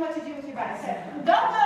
what to do with your bicep. Dumbbell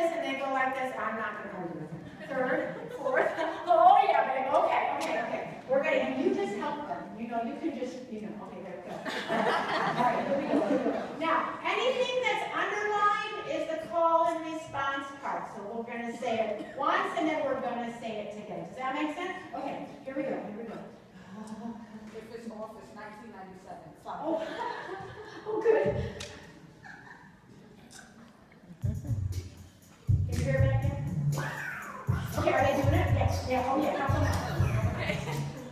this and they go like this, I'm not gonna argue with them. Third, fourth, oh yeah, babe, okay, okay, okay. We're ready, and you just help them. You know, you can just, you know, okay, there we go. All right, here we go, here we go. Now, anything that's underlined is the call and response part. So we're gonna say it once and then we're gonna say it together. Does that make sense? Okay, here we go, here we go. If it's off, it's nineteen ninety-seven. Oh, oh, yeah, oh yeah.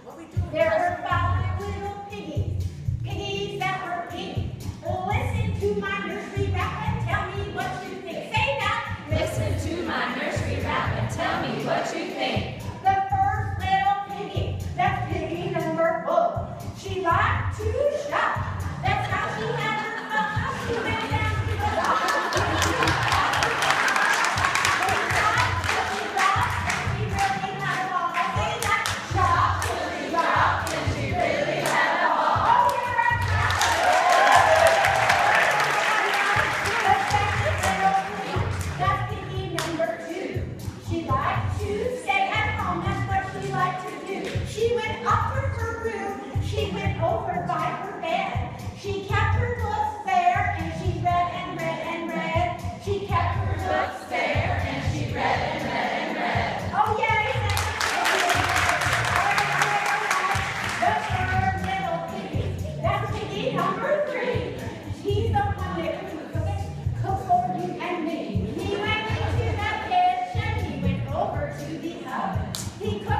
What we doing? There were five little piggies, piggies that were pink. Listen to my nursery rap and tell me what you think. Say that. Listen to my nursery rap and tell me what you think. The first little piggy, that's piggy number four. She liked to shop. That's how she had her fun. He could